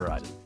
Verizon.